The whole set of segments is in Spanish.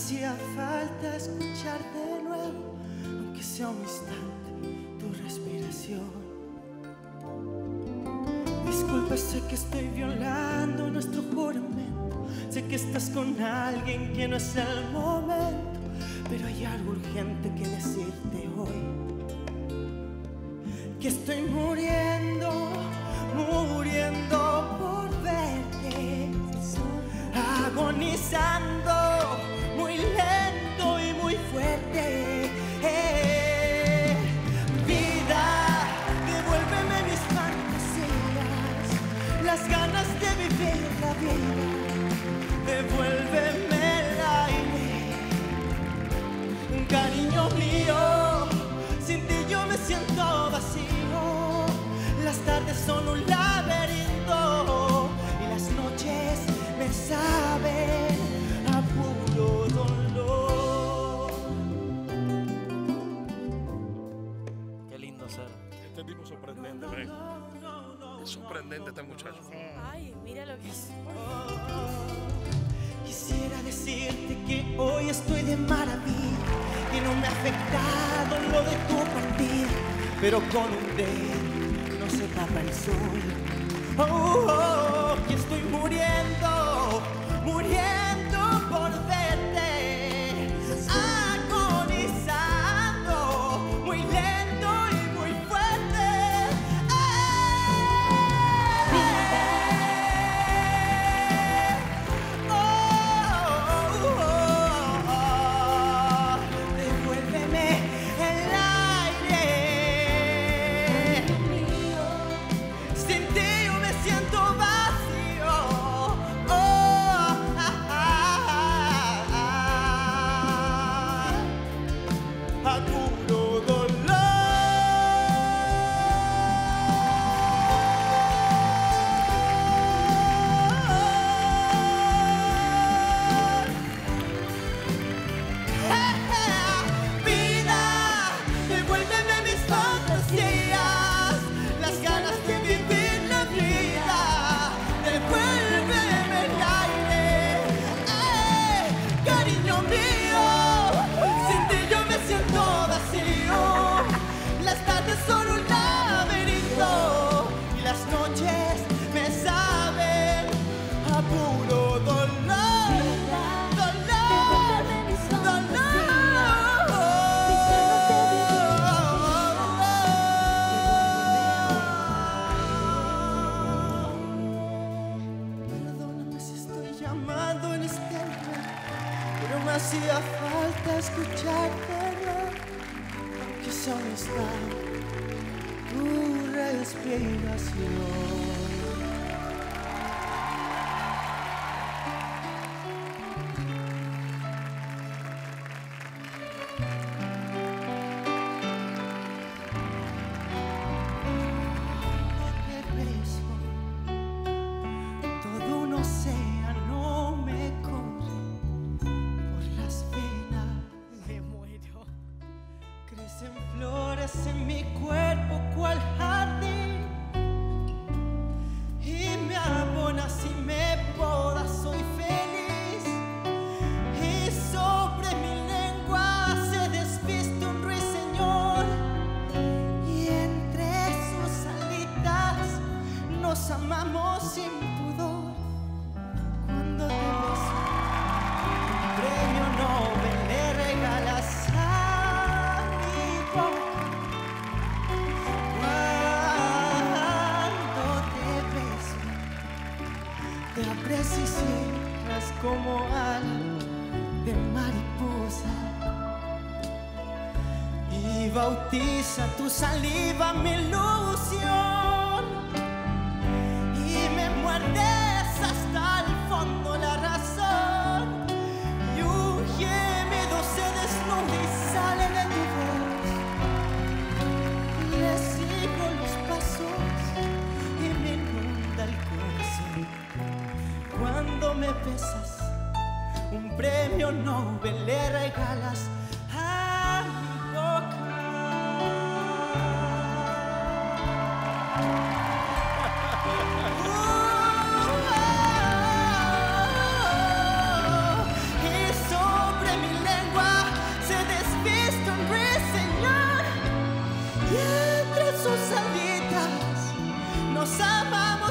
hacía falta escucharte de nuevo, aunque sea un instante, tu respiración. Disculpa, sé que estoy violando nuestro juramento, sé que estás con alguien que no es el momento, pero hay algo urgente que decirte hoy, que estoy muriendo, muriendo por verte. Agonizando las ganas de vivir la vida, devuélveme el aire, cariño mío, sin ti yo me siento vacío, las tardes son un laberinto y las noches me saben sorprendente este muchacho. Ay, mira lo que es. Quisiera decirte que hoy estoy de maravilla, que no me ha afectado lo de tu partida, pero con un dedo no se tapa el sol. Oh, oh, oh, que estoy muriendo, muriendo hacía falta escucharte, aunque solo está tu respiración. Te aprecio y cierras como ala de mariposa. Y bautiza tu saliva mi ilusión sus alitas nos amamos.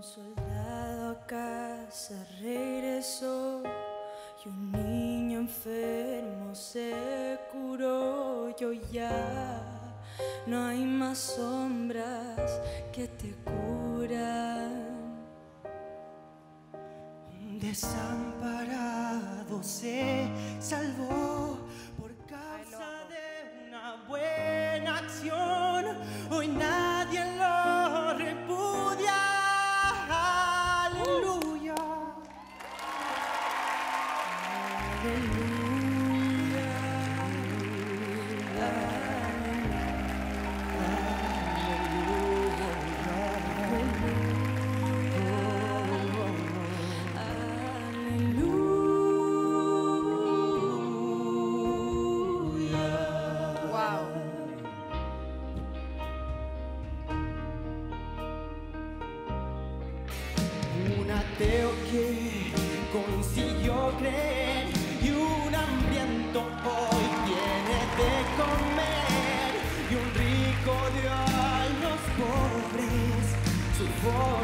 Un soldado a casa regresó y un niño enfermo se curó. Yo ya no hay más sombras que te curan. Un desamparado se salvó comer y un rico dio a los pobres su voz.